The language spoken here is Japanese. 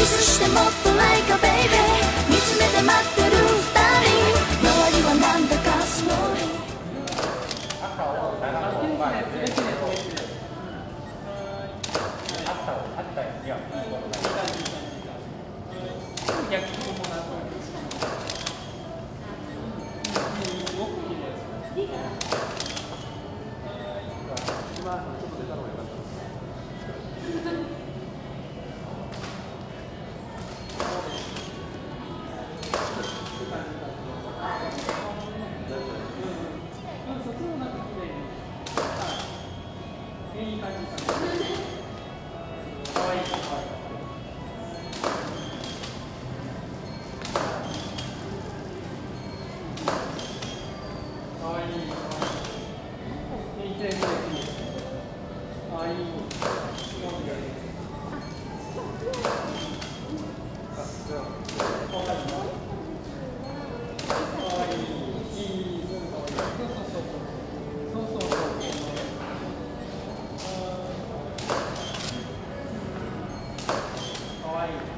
キスしてもっと like a baby 見つめて待ってる二人。周りはなんだかスローリーじはい。はい。